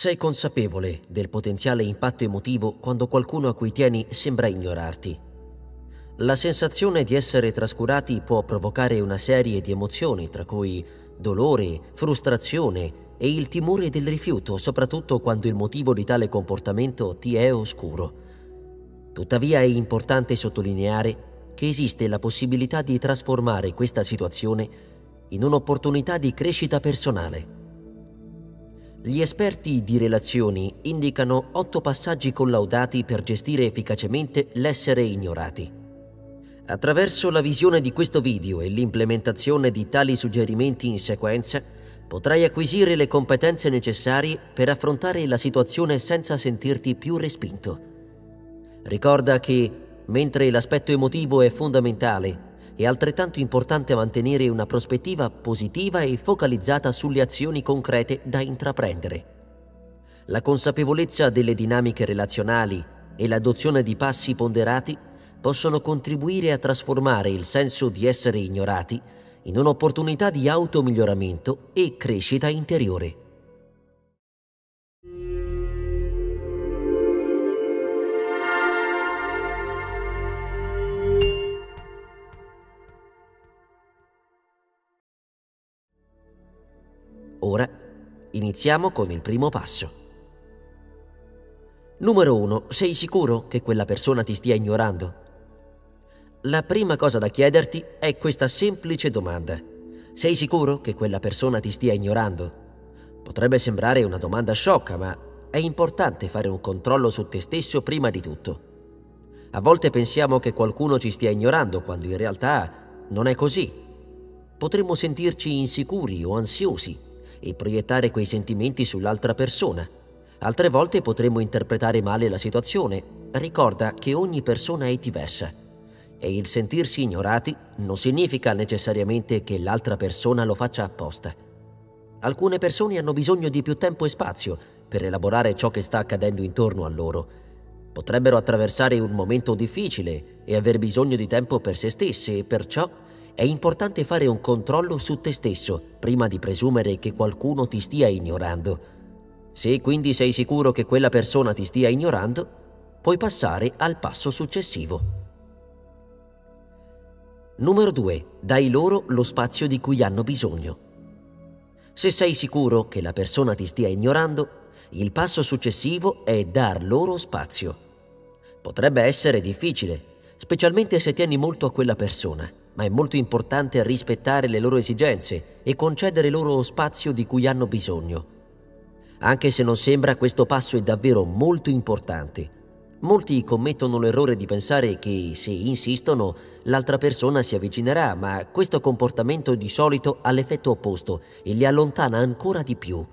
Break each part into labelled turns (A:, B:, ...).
A: Sei consapevole del potenziale impatto emotivo quando qualcuno a cui tieni sembra ignorarti. La sensazione di essere trascurati può provocare una serie di emozioni, tra cui dolore, frustrazione e il timore del rifiuto, soprattutto quando il motivo di tale comportamento ti è oscuro. Tuttavia è importante sottolineare che esiste la possibilità di trasformare questa situazione in un'opportunità di crescita personale. Gli esperti di relazioni indicano otto passaggi collaudati per gestire efficacemente l'essere ignorati. Attraverso la visione di questo video e l'implementazione di tali suggerimenti in sequenza, potrai acquisire le competenze necessarie per affrontare la situazione senza sentirti più respinto. Ricorda che, mentre l'aspetto emotivo è fondamentale, è altrettanto importante mantenere una prospettiva positiva e focalizzata sulle azioni concrete da intraprendere. La consapevolezza delle dinamiche relazionali e l'adozione di passi ponderati possono contribuire a trasformare il senso di essere ignorati in un'opportunità di automiglioramento e crescita interiore. Iniziamo con il primo passo. Numero 1. Sei sicuro che quella persona ti stia ignorando? La prima cosa da chiederti è questa semplice domanda. Sei sicuro che quella persona ti stia ignorando? Potrebbe sembrare una domanda sciocca, ma è importante fare un controllo su te stesso prima di tutto. A volte pensiamo che qualcuno ci stia ignorando quando in realtà non è così. Potremmo sentirci insicuri o ansiosi e proiettare quei sentimenti sull'altra persona. Altre volte potremmo interpretare male la situazione. Ricorda che ogni persona è diversa e il sentirsi ignorati non significa necessariamente che l'altra persona lo faccia apposta. Alcune persone hanno bisogno di più tempo e spazio per elaborare ciò che sta accadendo intorno a loro. Potrebbero attraversare un momento difficile e aver bisogno di tempo per se stesse e perciò è importante fare un controllo su te stesso prima di presumere che qualcuno ti stia ignorando. Se quindi sei sicuro che quella persona ti stia ignorando, puoi passare al passo successivo. Numero 2. Dai loro lo spazio di cui hanno bisogno. Se sei sicuro che la persona ti stia ignorando, il passo successivo è dar loro spazio. Potrebbe essere difficile, specialmente se tieni molto a quella persona ma è molto importante rispettare le loro esigenze e concedere loro spazio di cui hanno bisogno. Anche se non sembra, questo passo è davvero molto importante. Molti commettono l'errore di pensare che se insistono l'altra persona si avvicinerà, ma questo comportamento di solito ha l'effetto opposto e li allontana ancora di più.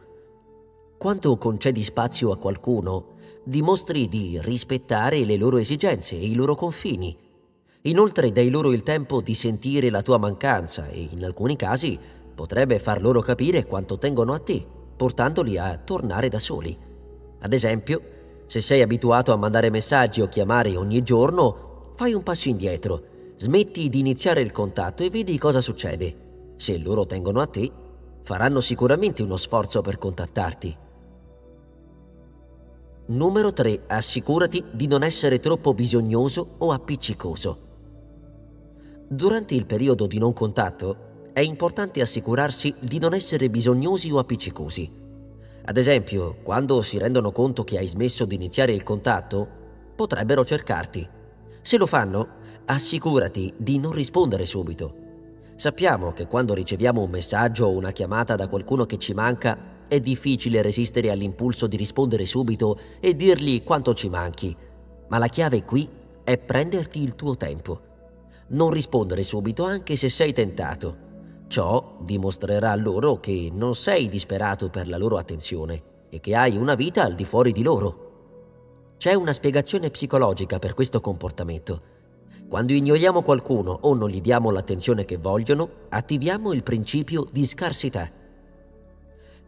A: Quando concedi spazio a qualcuno, dimostri di rispettare le loro esigenze e i loro confini Inoltre dai loro il tempo di sentire la tua mancanza e in alcuni casi potrebbe far loro capire quanto tengono a te, portandoli a tornare da soli. Ad esempio, se sei abituato a mandare messaggi o chiamare ogni giorno, fai un passo indietro, smetti di iniziare il contatto e vedi cosa succede. Se loro tengono a te, faranno sicuramente uno sforzo per contattarti. Numero 3. Assicurati di non essere troppo bisognoso o appiccicoso. Durante il periodo di non contatto è importante assicurarsi di non essere bisognosi o appiccicosi. Ad esempio, quando si rendono conto che hai smesso di iniziare il contatto, potrebbero cercarti. Se lo fanno, assicurati di non rispondere subito. Sappiamo che quando riceviamo un messaggio o una chiamata da qualcuno che ci manca, è difficile resistere all'impulso di rispondere subito e dirgli quanto ci manchi. Ma la chiave qui è prenderti il tuo tempo non rispondere subito anche se sei tentato. Ciò dimostrerà loro che non sei disperato per la loro attenzione e che hai una vita al di fuori di loro. C'è una spiegazione psicologica per questo comportamento. Quando ignoriamo qualcuno o non gli diamo l'attenzione che vogliono, attiviamo il principio di scarsità.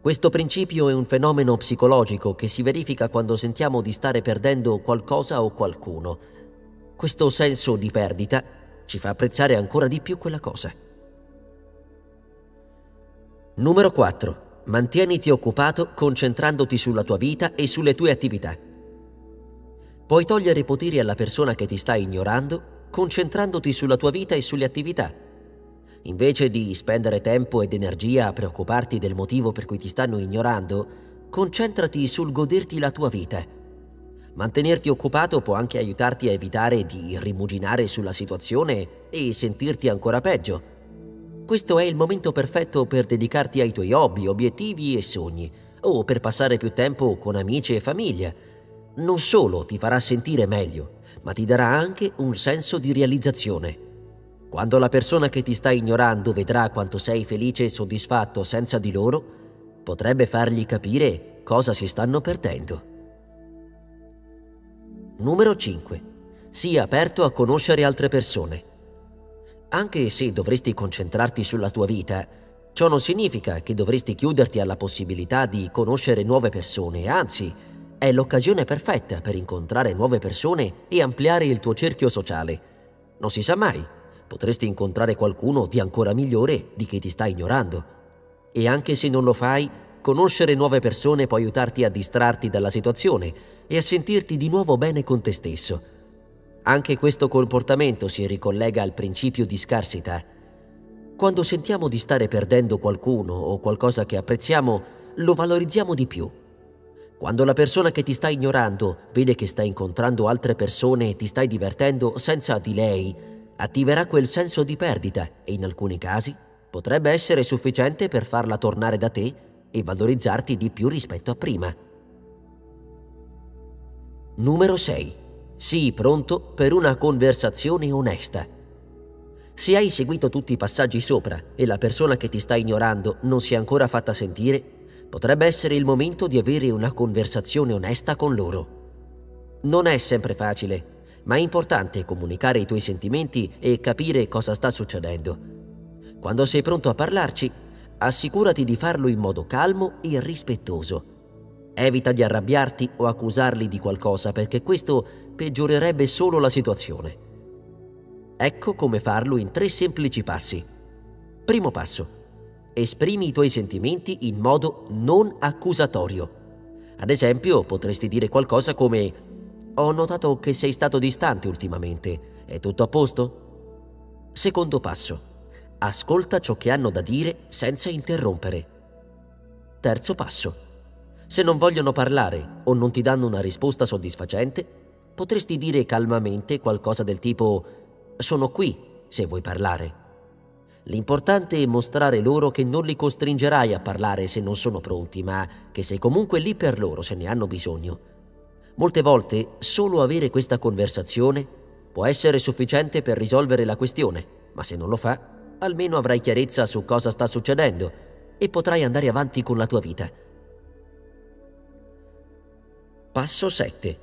A: Questo principio è un fenomeno psicologico che si verifica quando sentiamo di stare perdendo qualcosa o qualcuno. Questo senso di perdita ci fa apprezzare ancora di più quella cosa. Numero 4. mantieniti occupato concentrandoti sulla tua vita e sulle tue attività. Puoi togliere poteri alla persona che ti sta ignorando concentrandoti sulla tua vita e sulle attività. Invece di spendere tempo ed energia a preoccuparti del motivo per cui ti stanno ignorando, concentrati sul goderti la tua vita. Mantenerti occupato può anche aiutarti a evitare di rimuginare sulla situazione e sentirti ancora peggio. Questo è il momento perfetto per dedicarti ai tuoi hobby, obiettivi e sogni, o per passare più tempo con amici e famiglia. Non solo ti farà sentire meglio, ma ti darà anche un senso di realizzazione. Quando la persona che ti sta ignorando vedrà quanto sei felice e soddisfatto senza di loro, potrebbe fargli capire cosa si stanno perdendo. Numero 5. Sii aperto a conoscere altre persone. Anche se dovresti concentrarti sulla tua vita, ciò non significa che dovresti chiuderti alla possibilità di conoscere nuove persone, anzi, è l'occasione perfetta per incontrare nuove persone e ampliare il tuo cerchio sociale. Non si sa mai, potresti incontrare qualcuno di ancora migliore di chi ti sta ignorando. E anche se non lo fai, conoscere nuove persone può aiutarti a distrarti dalla situazione e a sentirti di nuovo bene con te stesso. Anche questo comportamento si ricollega al principio di scarsità. Quando sentiamo di stare perdendo qualcuno o qualcosa che apprezziamo, lo valorizziamo di più quando la persona che ti sta ignorando vede che stai incontrando altre persone e ti stai divertendo senza di lei, attiverà quel senso di perdita e in alcuni casi potrebbe essere sufficiente per farla tornare da te e valorizzarti di più rispetto a prima. Numero 6. Sii pronto per una conversazione onesta. Se hai seguito tutti i passaggi sopra e la persona che ti sta ignorando non si è ancora fatta sentire, potrebbe essere il momento di avere una conversazione onesta con loro. Non è sempre facile, ma è importante comunicare i tuoi sentimenti e capire cosa sta succedendo. Quando sei pronto a parlarci, assicurati di farlo in modo calmo e rispettoso. Evita di arrabbiarti o accusarli di qualcosa perché questo peggiorerebbe solo la situazione. Ecco come farlo in tre semplici passi. Primo passo esprimi i tuoi sentimenti in modo non accusatorio. Ad esempio, potresti dire qualcosa come Ho notato che sei stato distante ultimamente. È tutto a posto? Secondo passo. Ascolta ciò che hanno da dire senza interrompere. Terzo passo. Se non vogliono parlare o non ti danno una risposta soddisfacente, potresti dire calmamente qualcosa del tipo Sono qui se vuoi parlare. L'importante è mostrare loro che non li costringerai a parlare se non sono pronti, ma che sei comunque lì per loro se ne hanno bisogno. Molte volte solo avere questa conversazione può essere sufficiente per risolvere la questione, ma se non lo fa, almeno avrai chiarezza su cosa sta succedendo e potrai andare avanti con la tua vita. Passo 7.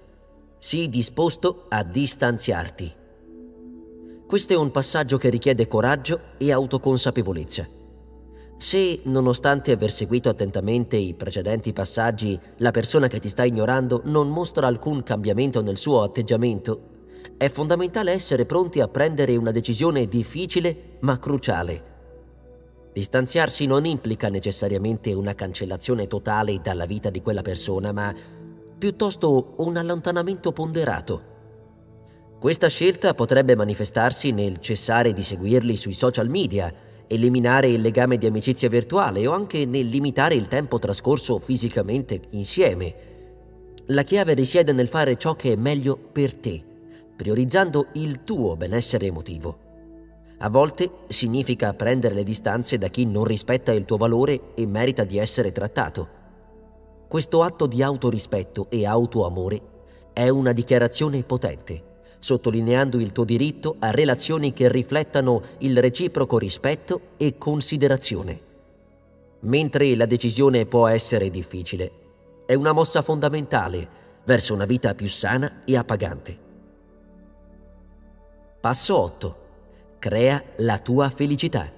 A: Sii disposto a distanziarti. Questo è un passaggio che richiede coraggio e autoconsapevolezza. Se, nonostante aver seguito attentamente i precedenti passaggi, la persona che ti sta ignorando non mostra alcun cambiamento nel suo atteggiamento, è fondamentale essere pronti a prendere una decisione difficile ma cruciale. Distanziarsi non implica necessariamente una cancellazione totale dalla vita di quella persona, ma piuttosto un allontanamento ponderato. Questa scelta potrebbe manifestarsi nel cessare di seguirli sui social media, eliminare il legame di amicizia virtuale o anche nel limitare il tempo trascorso fisicamente insieme. La chiave risiede nel fare ciò che è meglio per te, priorizzando il tuo benessere emotivo. A volte significa prendere le distanze da chi non rispetta il tuo valore e merita di essere trattato. Questo atto di autorispetto e autoamore è una dichiarazione potente sottolineando il tuo diritto a relazioni che riflettano il reciproco rispetto e considerazione. Mentre la decisione può essere difficile, è una mossa fondamentale verso una vita più sana e appagante. Passo 8. Crea la tua felicità.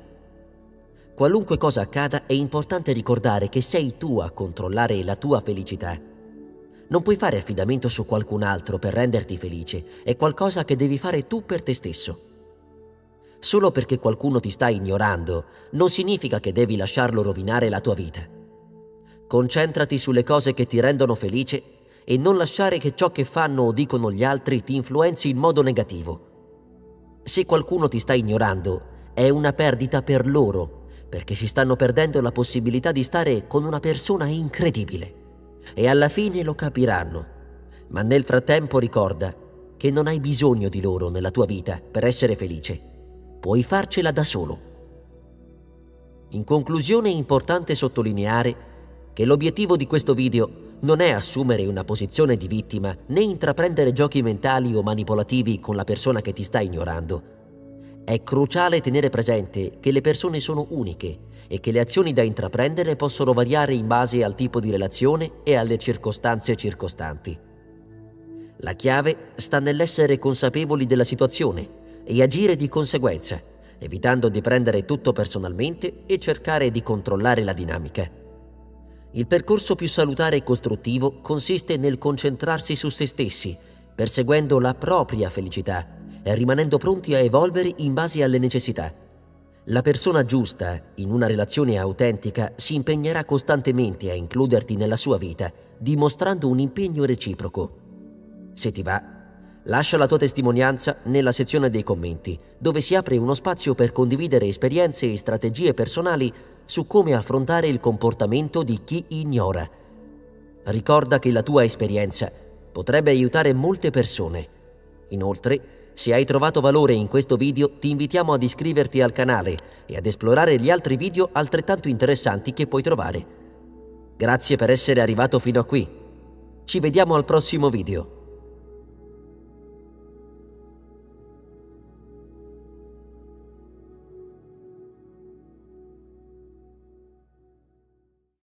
A: Qualunque cosa accada è importante ricordare che sei tu a controllare la tua felicità non puoi fare affidamento su qualcun altro per renderti felice, è qualcosa che devi fare tu per te stesso. Solo perché qualcuno ti sta ignorando non significa che devi lasciarlo rovinare la tua vita. Concentrati sulle cose che ti rendono felice e non lasciare che ciò che fanno o dicono gli altri ti influenzi in modo negativo. Se qualcuno ti sta ignorando, è una perdita per loro, perché si stanno perdendo la possibilità di stare con una persona incredibile. E alla fine lo capiranno. Ma nel frattempo ricorda che non hai bisogno di loro nella tua vita per essere felice. Puoi farcela da solo. In conclusione è importante sottolineare che l'obiettivo di questo video non è assumere una posizione di vittima né intraprendere giochi mentali o manipolativi con la persona che ti sta ignorando. È cruciale tenere presente che le persone sono uniche e che le azioni da intraprendere possono variare in base al tipo di relazione e alle circostanze circostanti. La chiave sta nell'essere consapevoli della situazione e agire di conseguenza, evitando di prendere tutto personalmente e cercare di controllare la dinamica. Il percorso più salutare e costruttivo consiste nel concentrarsi su se stessi, perseguendo la propria felicità e rimanendo pronti a evolvere in base alle necessità. La persona giusta, in una relazione autentica, si impegnerà costantemente a includerti nella sua vita, dimostrando un impegno reciproco. Se ti va, lascia la tua testimonianza nella sezione dei commenti, dove si apre uno spazio per condividere esperienze e strategie personali su come affrontare il comportamento di chi ignora. Ricorda che la tua esperienza potrebbe aiutare molte persone. Inoltre, se hai trovato valore in questo video, ti invitiamo ad iscriverti al canale e ad esplorare gli altri video altrettanto interessanti che puoi trovare. Grazie per essere arrivato fino a qui. Ci vediamo al prossimo video.